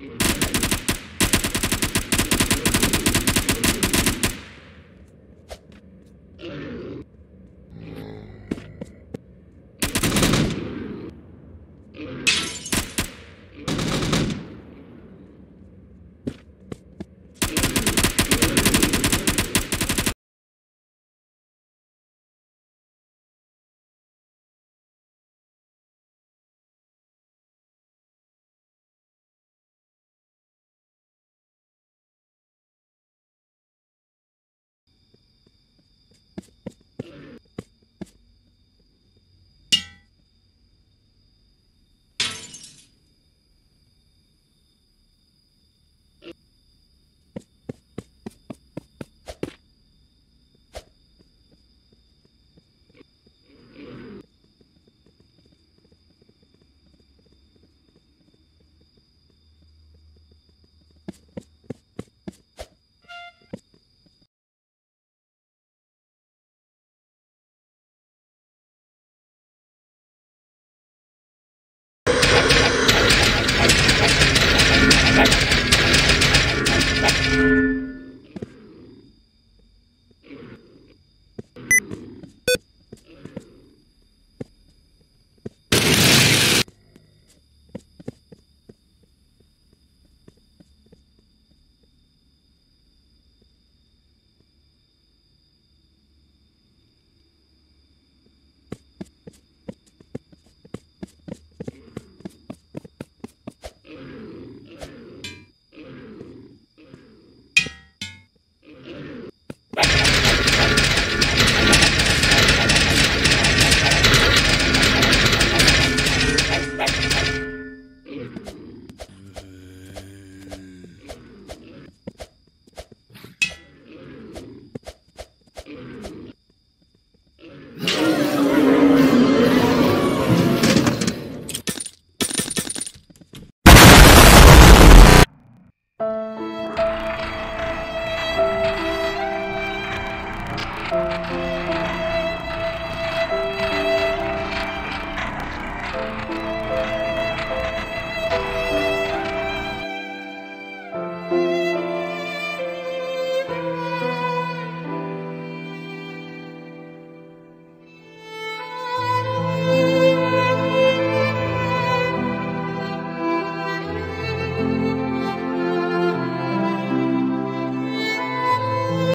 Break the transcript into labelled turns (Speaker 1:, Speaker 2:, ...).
Speaker 1: Thank you. Thank you. Música